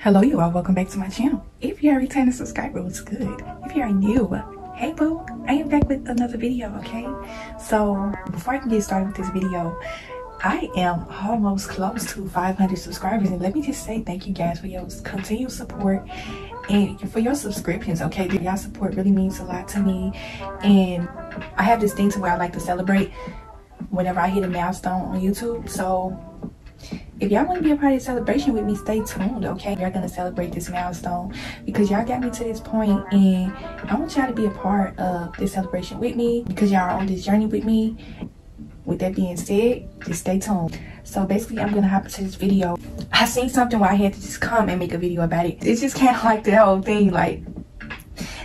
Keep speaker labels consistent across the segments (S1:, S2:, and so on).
S1: Hello you all, welcome back to my channel. If you're a returning subscriber, what's good? If you're new, hey boo, I am back with another video, okay? So before I can get started with this video, I am almost close to 500 subscribers and let me just say thank you guys for your continued support and for your subscriptions, okay? Y'all support really means a lot to me and I have this thing to where I like to celebrate whenever I hit a milestone on YouTube. So if y'all want to be a part of the celebration with me, stay tuned, okay? Y'all gonna celebrate this milestone because y'all got me to this point and I want y'all to be a part of this celebration with me because y'all are on this journey with me. With that being said, just stay tuned. So basically, I'm gonna hop into this video. I seen something where I had to just come and make a video about it. It's just kind of like the whole thing, like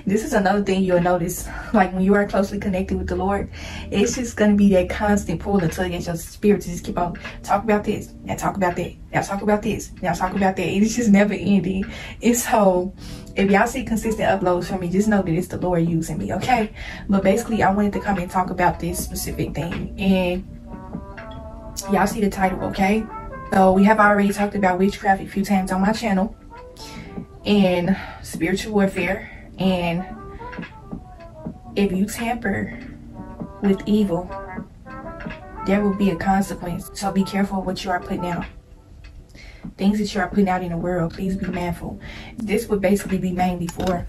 S1: this is another thing you'll notice. Like when you are closely connected with the lord it's just going to be that constant pull until your spirit to just keep on talk about this and talk about that now talk about this now talk about that. It's just never ending. And so if y'all see consistent uploads from me just know that it's the lord using me okay? But basically i wanted to come and talk about this specific thing. And y'all see the title okay? So we have already talked about witchcraft a few times on my channel. And spiritual warfare and if you tamper with evil, there will be a consequence. So be careful what you are putting out. Things that you are putting out in the world, please be mindful. This would basically be mainly for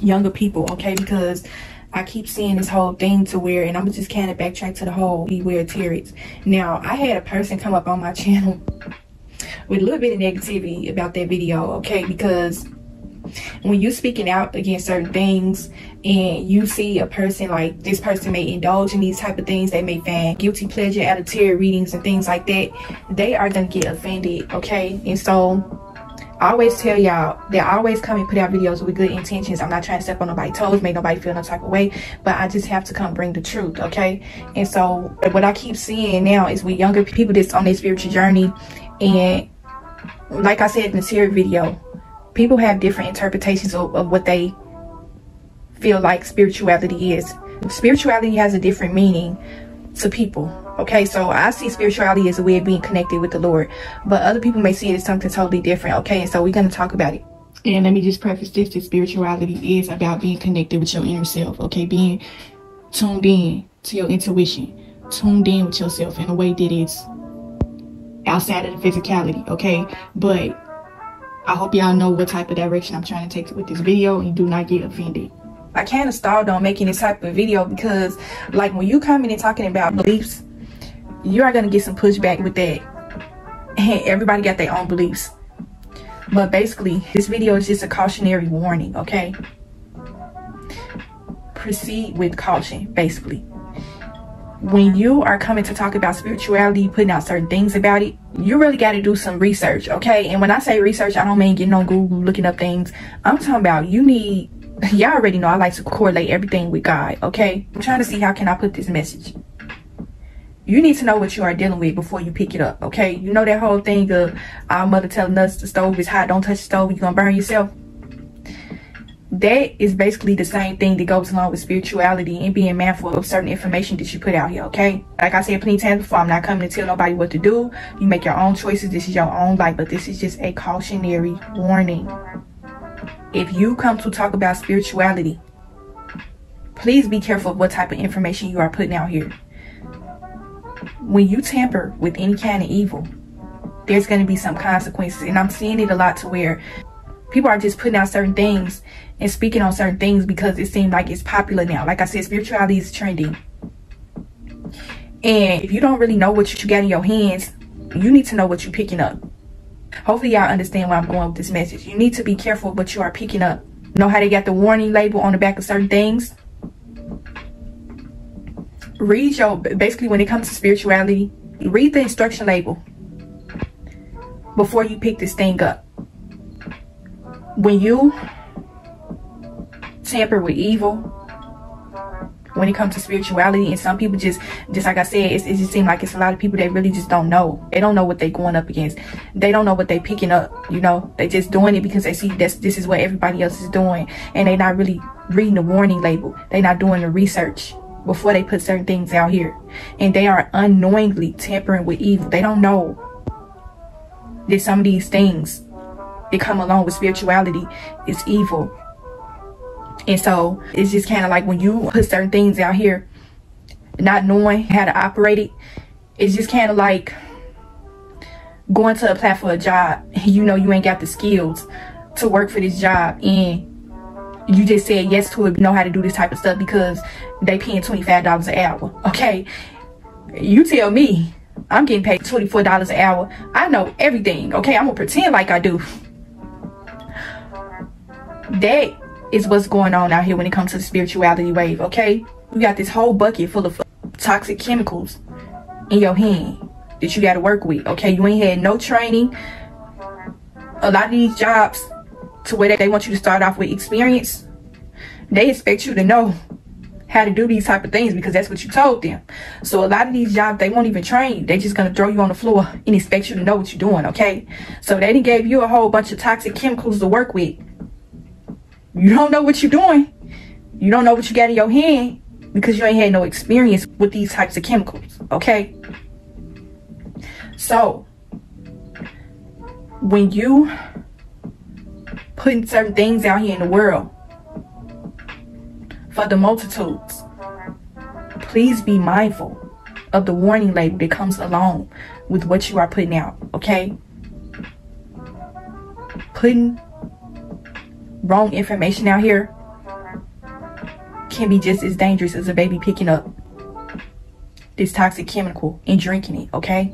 S1: younger people, okay? Because I keep seeing this whole thing to where, and I'm just kind of backtrack to the whole beware Terrence. Now, I had a person come up on my channel with a little bit of negativity about that video, okay? Because when you're speaking out against certain things and you see a person like this person may indulge in these type of things they may find guilty pleasure out of tarot readings and things like that they are gonna get offended okay and so I always tell y'all that I always come and put out videos with good intentions. I'm not trying to step on nobody's toes, make nobody feel no type of way, but I just have to come bring the truth, okay? And so what I keep seeing now is with younger people that's on their spiritual journey and like I said in the series video, people have different interpretations of, of what they feel like spirituality is. Spirituality has a different meaning to people. Okay, so I see spirituality as a way of being connected with the Lord, but other people may see it as something totally different. Okay, and so we're going to talk about it. And let me just preface this that spirituality is about being connected with your inner self. Okay, being tuned in to your intuition, tuned in with yourself in a way that is outside of the physicality. Okay, but I hope y'all know what type of direction I'm trying to take with this video and do not get offended. I kind of stalled on making this type of video because like when you come in and talking about beliefs, you are going to get some pushback with that. And everybody got their own beliefs. But basically, this video is just a cautionary warning, okay? Proceed with caution, basically when you are coming to talk about spirituality, putting out certain things about it, you really got to do some research, okay? And when I say research, I don't mean getting on Google, looking up things. I'm talking about you need, y'all already know I like to correlate everything with God, okay? I'm trying to see how can I put this message. You need to know what you are dealing with before you pick it up, okay? You know that whole thing of our mother telling us the stove is hot, don't touch the stove, you're going to burn yourself that is basically the same thing that goes along with spirituality and being mindful of certain information that you put out here, okay? Like I said plenty times before, I'm not coming to tell nobody what to do. You make your own choices. This is your own life, but this is just a cautionary warning. If you come to talk about spirituality, please be careful of what type of information you are putting out here. When you tamper with any kind of evil, there's going to be some consequences. And I'm seeing it a lot to where people are just putting out certain things and speaking on certain things because it seems like it's popular now. Like I said, spirituality is trending. And if you don't really know what you got in your hands, you need to know what you're picking up. Hopefully y'all understand where I'm going with this message. You need to be careful what you are picking up. Know how they got the warning label on the back of certain things? Read your, basically when it comes to spirituality, read the instruction label before you pick this thing up when you tamper with evil when it comes to spirituality and some people just just like i said it just seems like it's a lot of people that really just don't know. They don't know what they're going up against. They don't know what they're picking up you know? They just doing it because they see this this is what everybody else is doing. And they're not really reading the warning label. They're not doing the research before they put certain things out here. And they are unknowingly tampering with evil. They don't know. That some of these things that come along with spirituality is evil. And so it's just kind of like when you put certain things out here, not knowing how to operate it, it's just kind of like going to apply for a job. You know you ain't got the skills to work for this job and you just said yes to it, know how to do this type of stuff because they paying $25 an hour. Okay. You tell me I'm getting paid $24 an hour. I know everything. Okay. I'm gonna pretend like I do. That is what's going on out here when it comes to the spirituality wave. Okay. You got this whole bucket full of toxic chemicals in your hand that you got to work with. Okay. You ain't had no training. A lot of these jobs to where they want you to start off with experience, they expect you to know how to do these type of things because that's what you told them. So a lot of these jobs, they won't even train you. They just gonna throw you on the floor and expect you to know what you're doing, okay? So they gave you a whole bunch of toxic chemicals to work with. You don't know what you're doing. You don't know what you got in your hand because you ain't had no experience with these types of chemicals, okay? So, when you putting certain things out here in the world for the multitudes. Please be mindful of the warning label that comes along with what you are putting out, okay? Putting wrong information out here can be just as dangerous as a baby picking up this toxic chemical and drinking it, okay?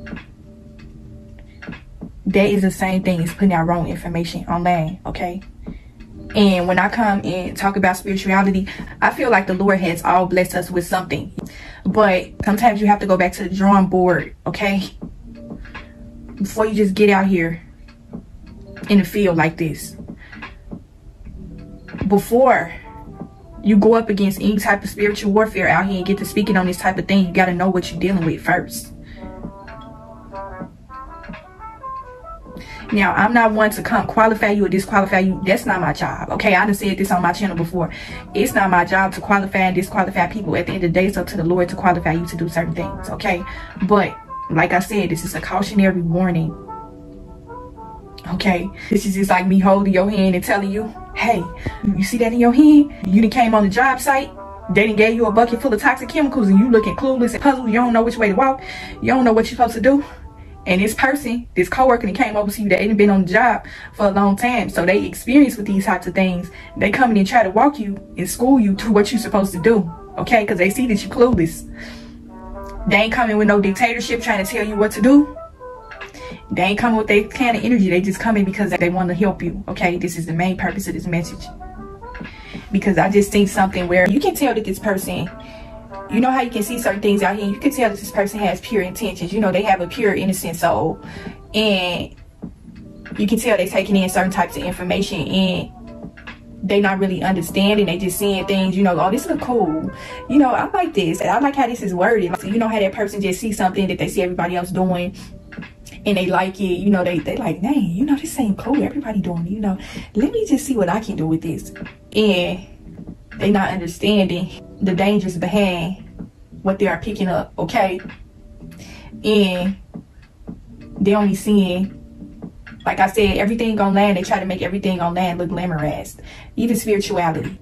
S1: that is the same thing as putting out wrong information online, okay? And when I come and talk about spirituality, I feel like the Lord has all blessed us with something. But sometimes you have to go back to the drawing board, okay? Before you just get out here in the field like this. Before you go up against any type of spiritual warfare out here and get to speaking on this type of thing, you got to know what you're dealing with first. Now, I'm not one to come qualify you or disqualify you. That's not my job. Okay, I done said this on my channel before. It's not my job to qualify and disqualify people. At the end of the day, it's up to the Lord to qualify you to do certain things. Okay, but like I said, this is a cautionary warning. Okay, this is just like me holding your hand and telling you, hey, you see that in your hand? You done came on the job site. They done gave you a bucket full of toxic chemicals and you looking clueless and puzzled. You don't know which way to walk. You don't know what you're supposed to do. And this person, this coworker that came over to you that ain't been on the job for a long time. So they experience with these types of things. They come in and try to walk you and school you to what you're supposed to do. Okay? Because they see that you're clueless. They ain't coming with no dictatorship trying to tell you what to do. They ain't coming with that kind of energy. They just come in because they want to help you. Okay? This is the main purpose of this message. Because I just think something where you can tell that this person you know how you can see certain things out here you can tell that this person has pure intentions you know they have a pure innocent soul and you can tell they're taking in certain types of information and they not really understanding they just seeing things you know oh this look cool you know i like this i like how this is worded you know how that person just see something that they see everybody else doing and they like it you know they they like dang you know this ain't cool everybody doing it you know let me just see what i can do with this and they not understanding the dangers behind what they are picking up, okay? And they only seeing, like I said, everything on land, they try to make everything on land look glamorized. Even spirituality.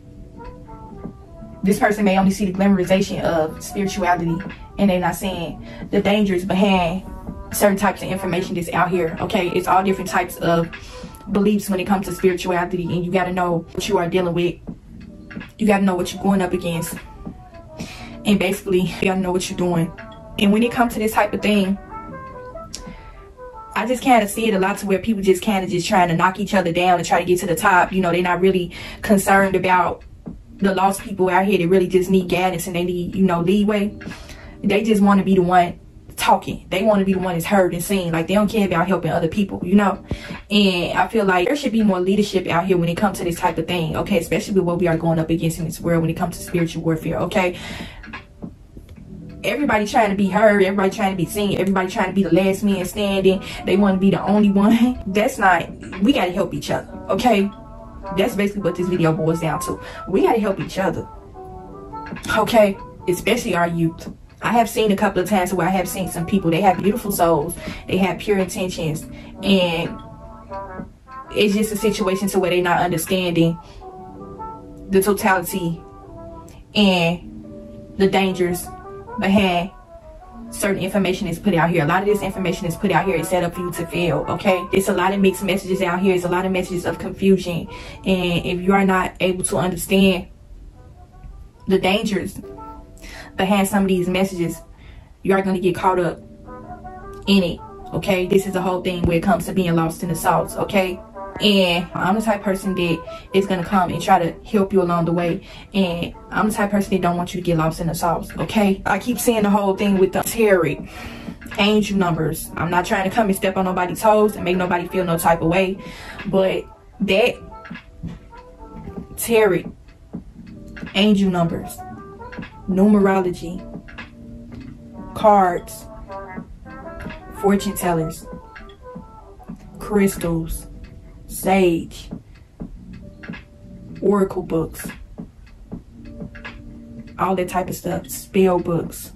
S1: This person may only see the glamorization of spirituality and they're not seeing the dangers behind certain types of information that's out here, okay? It's all different types of beliefs when it comes to spirituality and you got to know what you are dealing with. You got to know what you're going up against and basically you gotta know what you're doing and when it comes to this type of thing I just kind of see it a lot to where people just kind of just trying to knock each other down and try to get to the top. You know, they're not really concerned about the lost people out here that really just need guidance and they need, you know, leeway. They just want to be the one talking. They want to be the one that's heard and seen. Like they don't care about helping other people, you know. And I feel like there should be more leadership out here when it comes to this type of thing. Okay, especially with what we are going up against in this world when it comes to spiritual warfare. Okay, everybody trying to be heard, everybody trying to be seen, everybody trying to be the last man standing. They want to be the only one. That's not, we got to help each other, okay? That's basically what this video boils down to. We got to help each other, okay? Especially our youth. I have seen a couple of times where I have seen some people, they have beautiful souls, they have pure intentions, and it's just a situation to where they're not understanding the totality and the dangers behind certain information is put out here. A lot of this information is put out here is set up for you to fail, okay? There's a lot of mixed messages out here. It's a lot of messages of confusion. And if you are not able to understand the dangers behind some of these messages, you are going to get caught up in it, okay? This is the whole thing when it comes to being lost in the sauce, okay? And I'm the type person that is gonna come and try to help you along the way. And I'm the type person that don't want you to get lost in the sauce. Okay. I keep seeing the whole thing with the tarot angel numbers. I'm not trying to come and step on nobody's toes and make nobody feel no type of way. But that tarot angel numbers, numerology, cards, fortune tellers, crystals, sage, oracle books, all that type of stuff, spell books.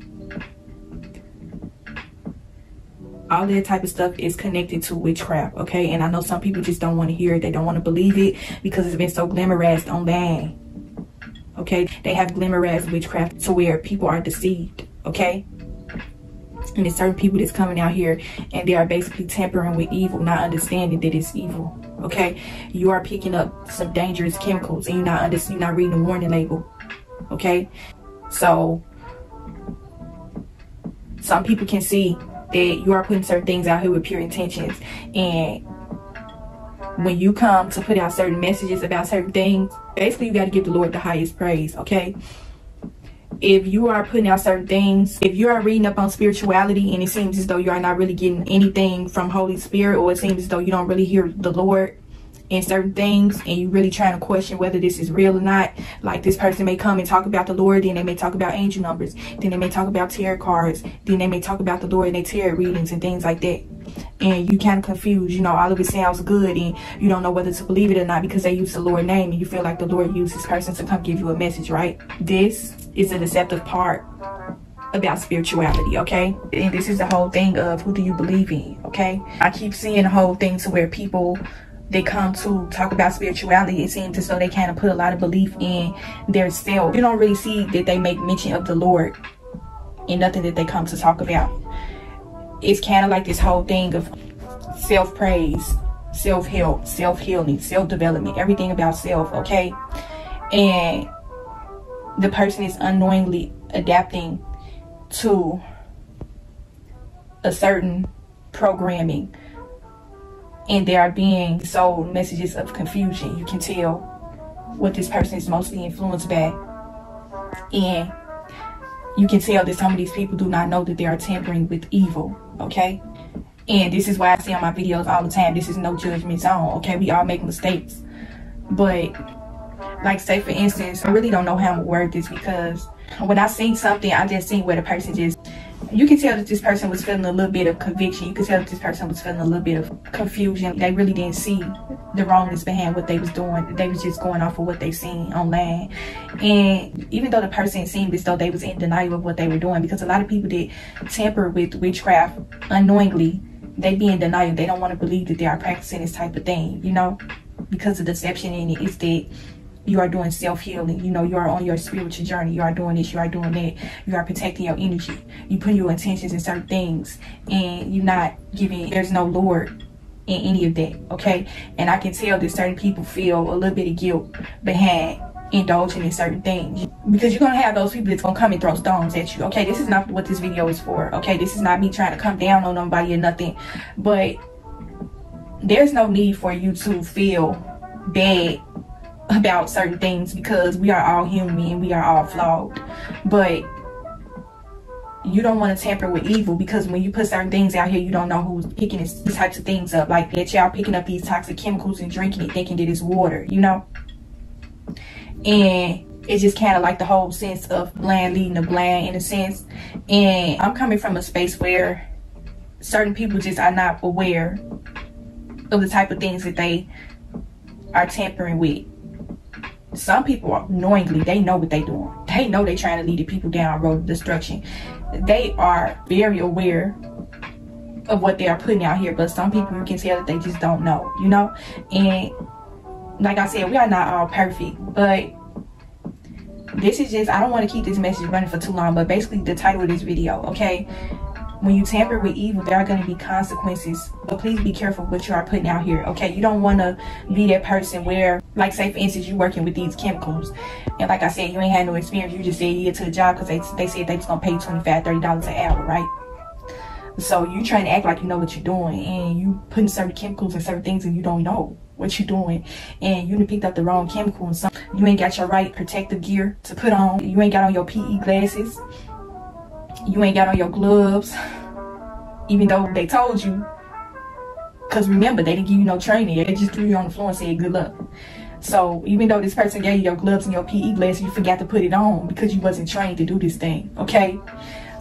S1: All that type of stuff is connected to witchcraft, okay? And I know some people just don't want to hear it. They don't want to believe it because it's been so glamorized online. Okay? They have glamorized witchcraft to where people are deceived, okay? And there's certain people that's coming out here and they are basically tampering with evil, not understanding that it's evil okay you are picking up some dangerous chemicals and you're not under, you're not reading the warning label okay so some people can see that you are putting certain things out here with pure intentions and when you come to put out certain messages about certain things basically you got to give the lord the highest praise okay? If you are putting out certain things, if you are reading up on spirituality and it seems as though you are not really getting anything from Holy Spirit or it seems as though you don't really hear the Lord in certain things and you really trying to question whether this is real or not, like this person may come and talk about the Lord, then they may talk about angel numbers, then they may talk about tarot cards, then they may talk about the Lord and their tarot readings and things like that and you kind of confused. You know, all of it sounds good and you don't know whether to believe it or not because they use the Lord name and you feel like the Lord used this person to come give you a message, right? This is the deceptive part about spirituality, okay? And this is the whole thing of who do you believe in, okay? I keep seeing the whole thing to where people they come to talk about spirituality, it seems as though they kind of put a lot of belief in their self. You don't really see that they make mention of the Lord in nothing that they come to talk about it's kind of like this whole thing of self-praise, self-help, self-healing, self-development, everything about self, okay? And the person is unknowingly adapting to a certain programming and they are being sold messages of confusion. You can tell what this person is mostly influenced by. And you can tell that some of these people do not know that they are tampering with evil okay? And this is why I say on my videos all the time, this is no judgment zone, okay? We all make mistakes. But, like say for instance, I really don't know how I'm gonna word this because when I see something, I just see where the person just you can tell that this person was feeling a little bit of conviction. You can tell that this person was feeling a little bit of confusion. They really didn't see the wrongness behind what they was doing. They was just going off of what they seen online. And even though the person seemed as though they was in denial of what they were doing, because a lot of people did tamper with witchcraft unknowingly, they be in denial. They don't want to believe that they are practicing this type of thing, you know, because the deception in it is that you are doing self-healing. You know you are on your spiritual journey. You are doing this. You are doing that. You are protecting your energy. You put your intentions in certain things and you're not giving there's no lord in any of that okay? And i can tell that certain people feel a little bit of guilt behind indulging in certain things because you're gonna have those people that's gonna come and throw stones at you okay? This is not what this video is for okay? This is not me trying to come down on nobody or nothing. But there's no need for you to feel bad about certain things because we are all human and we are all flawed. But you don't want to tamper with evil because when you put certain things out here, you don't know who's picking these types of things up. Like that y'all picking up these toxic chemicals and drinking it thinking that it's water, you know? And it's just kind of like the whole sense of blind leading the bland in a sense. And I'm coming from a space where certain people just are not aware of the type of things that they are tampering with some people knowingly they know what they're doing they know they're trying to lead the people down road of destruction they are very aware of what they are putting out here, but some people you can tell that they just don't know, you know? And like I said, we are not all perfect, but this is just, I don't want to keep this message running for too long, but basically the title of this video, okay? When you tamper with evil, there are going to be consequences, but please be careful what you are putting out here, okay? You don't want to be that person where, like say for instance, you're working with these chemicals, and like I said, you ain't had no experience, you just said yeah to the job because they, they said they was going to pay you 25 $30 an hour, right? So you trying to act like you know what you're doing and you putting certain chemicals and certain things and you don't know what you're doing and you picked up the wrong chemical and some you ain't got your right protective gear to put on. You ain't got on your PE glasses. You ain't got on your gloves. Even though they told you. Cause remember they didn't give you no training. They just threw you on the floor and said good luck. So even though this person gave you your gloves and your PE glasses, you forgot to put it on because you wasn't trained to do this thing. Okay?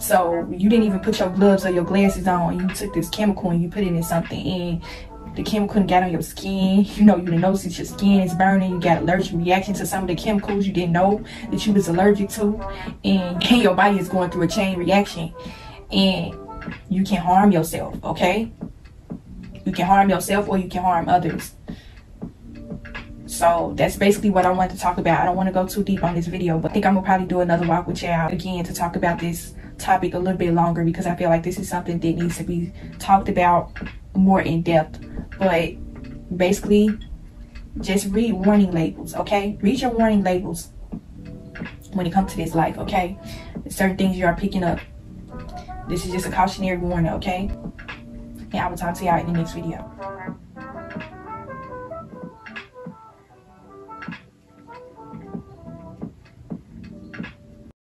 S1: So you didn't even put your gloves or your glasses on. You took this chemical and you put it in something and the chemical got on your skin. You know, you didn't notice your skin is burning. You got allergic reaction to some of the chemicals you didn't know that you was allergic to. And, and your body is going through a chain reaction. And you can harm yourself, okay? You can harm yourself or you can harm others. So that's basically what I wanted to talk about. I don't want to go too deep on this video, but I think I'm gonna probably do another walk with y'all again to talk about this topic a little bit longer because I feel like this is something that needs to be talked about more in depth. But basically, just read warning labels, okay? Read your warning labels when it comes to this life, okay? certain things you are picking up. This is just a cautionary warning, okay? And I will talk to y'all in the next video.